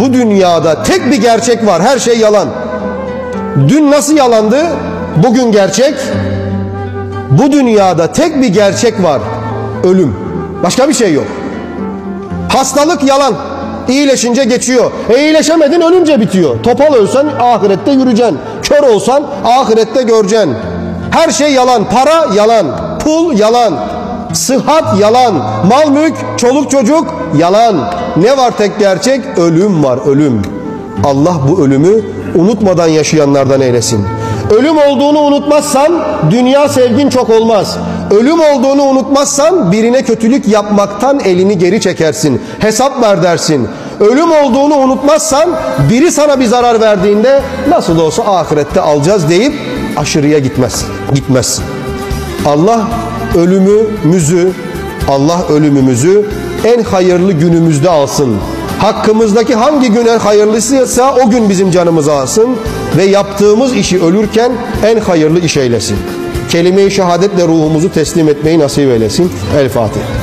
Bu dünyada tek bir gerçek var. Her şey yalan. Dün nasıl yalandı? Bugün gerçek. Bu dünyada tek bir gerçek var. Ölüm. Başka bir şey yok. Hastalık yalan. İyileşince geçiyor. E iyileşemedin ölünce bitiyor. Topal ölsen ahirette yürüyeceksin. Kör olsan ahirette göreceksin. Her şey yalan. Para yalan. Pul yalan. Sıhhat yalan. Mal mülk, çoluk çocuk yalan. Ne var tek gerçek? Ölüm var ölüm. Allah bu ölümü unutmadan yaşayanlardan eylesin. Ölüm olduğunu unutmazsan dünya sevgin çok olmaz. Ölüm olduğunu unutmazsan birine kötülük yapmaktan elini geri çekersin. Hesap ver dersin. Ölüm olduğunu unutmazsan biri sana bir zarar verdiğinde nasıl olsa ahirette alacağız deyip aşırıya gitmez. Gitmez. Allah ölümümüzü Allah ölümümüzü en hayırlı günümüzde alsın. Hakkımızdaki hangi gün en hayırlısıysa o gün bizim canımızı alsın ve yaptığımız işi ölürken en hayırlı iş eylesin. Kelime-i şehadetle ruhumuzu teslim etmeyi nasip eylesin. El Fatiha.